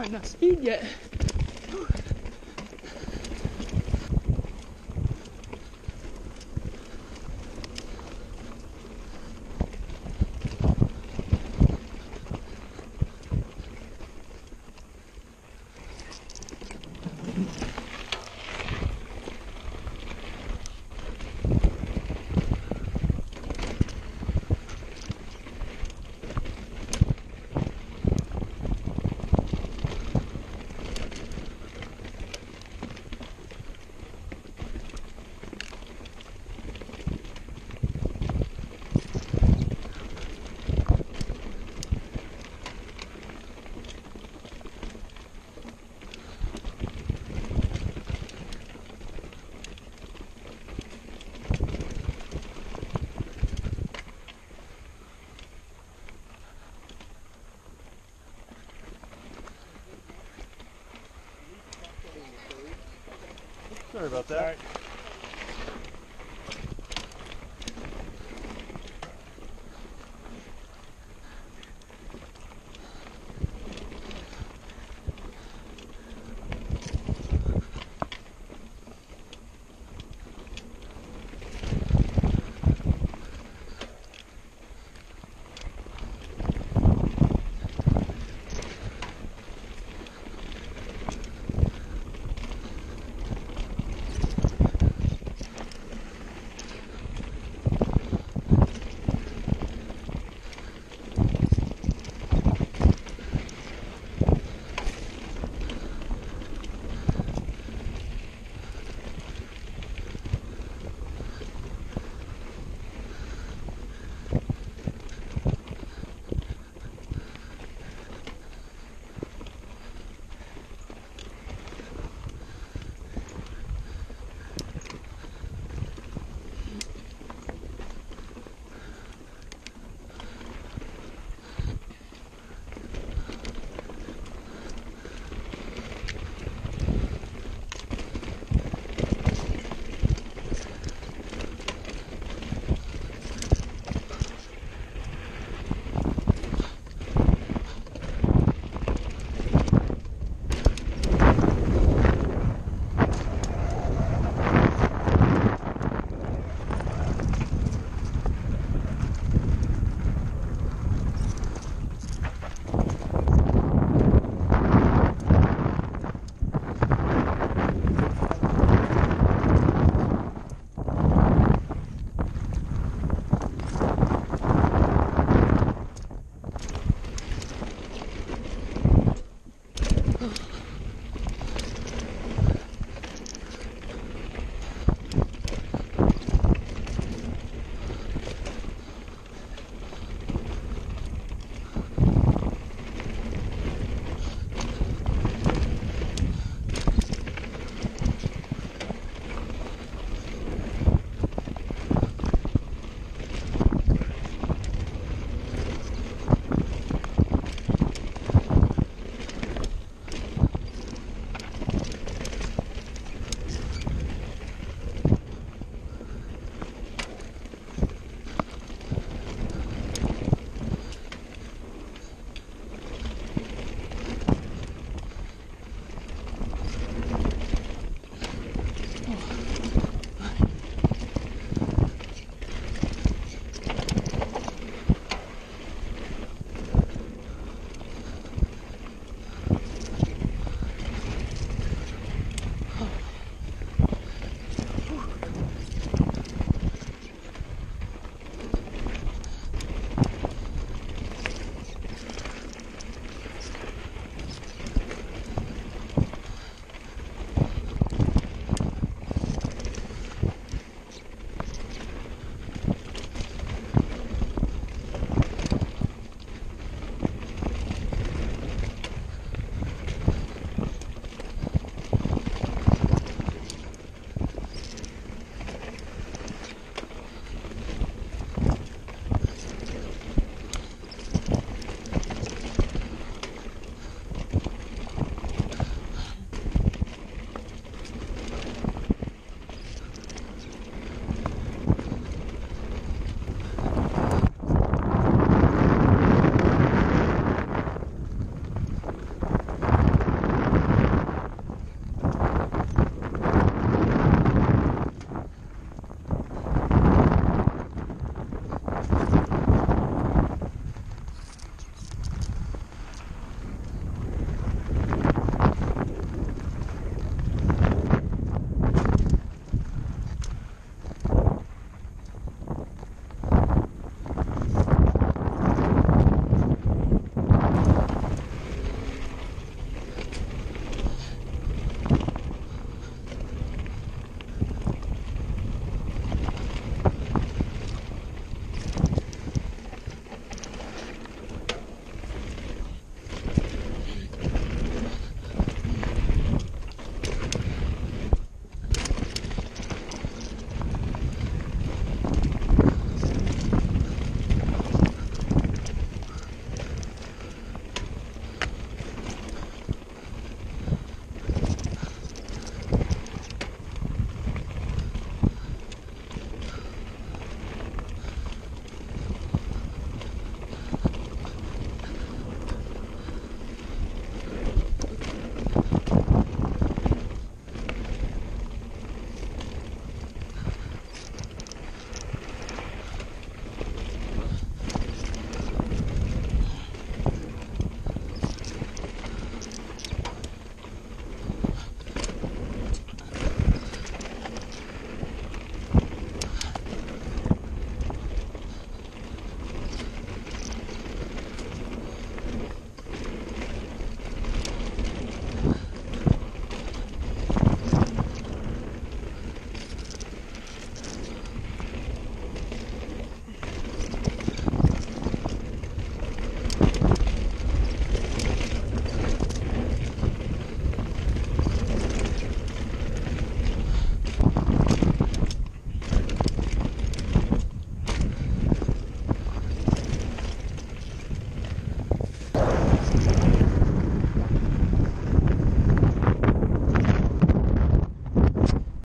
enough speed yet. Sorry about that.